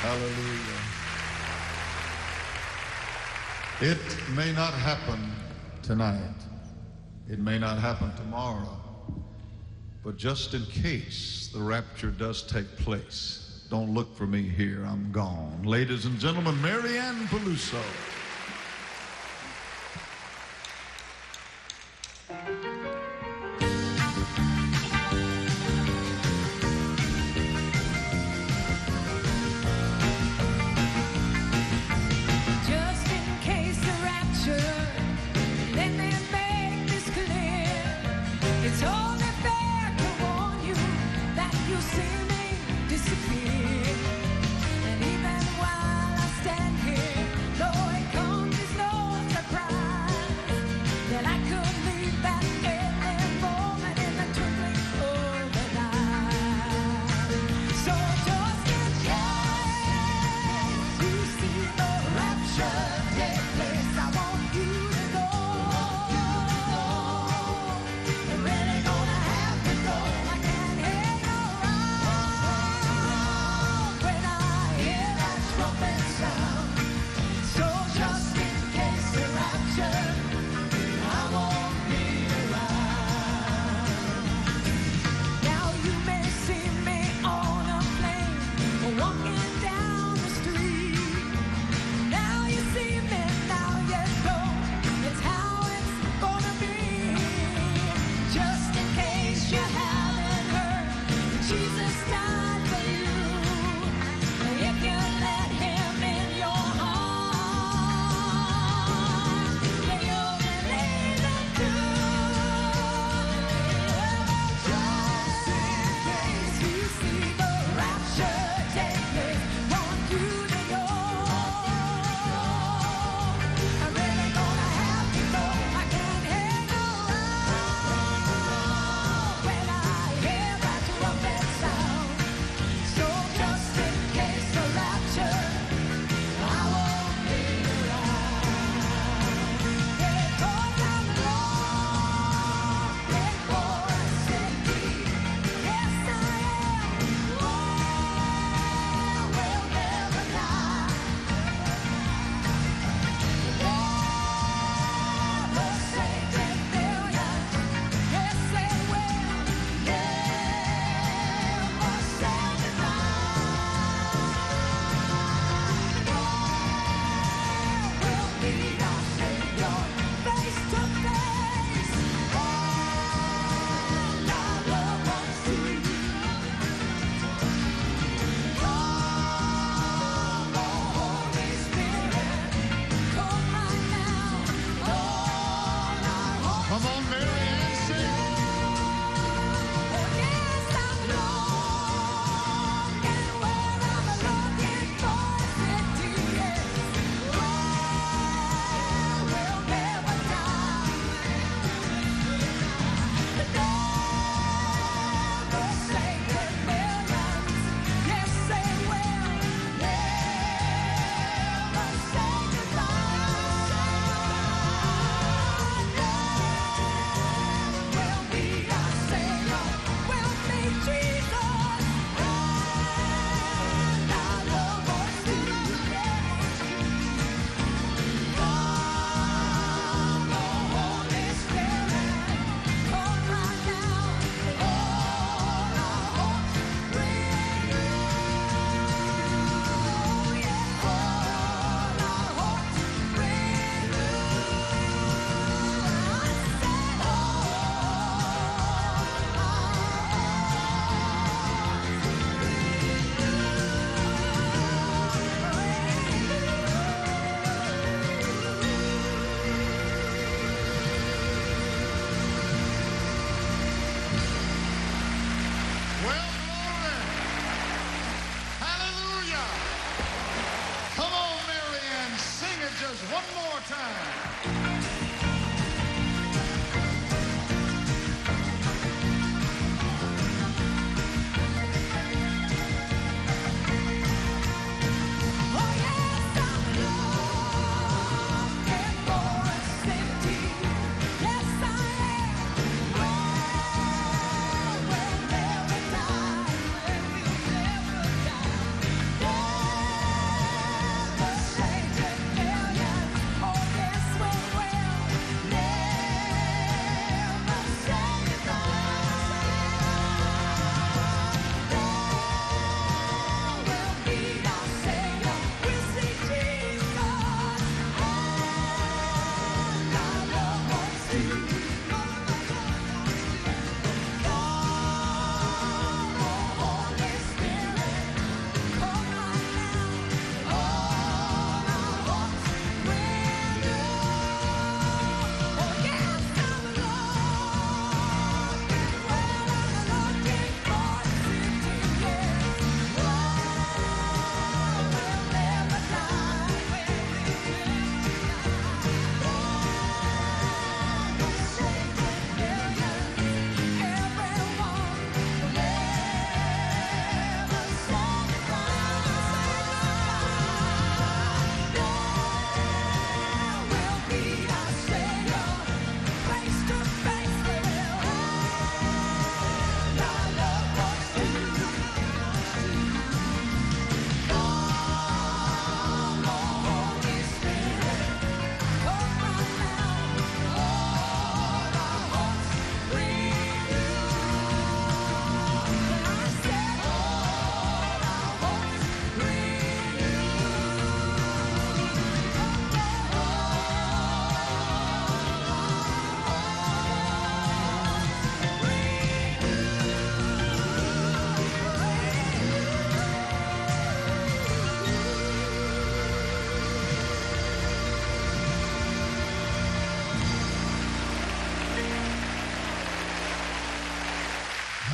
Hallelujah. It may not happen tonight. It may not happen tomorrow. But just in case the rapture does take place, don't look for me here. I'm gone. Ladies and gentlemen, Marianne Peluso. It's only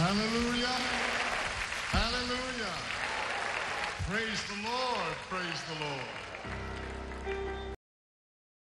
Hallelujah. Hallelujah. Praise the Lord. Praise the Lord.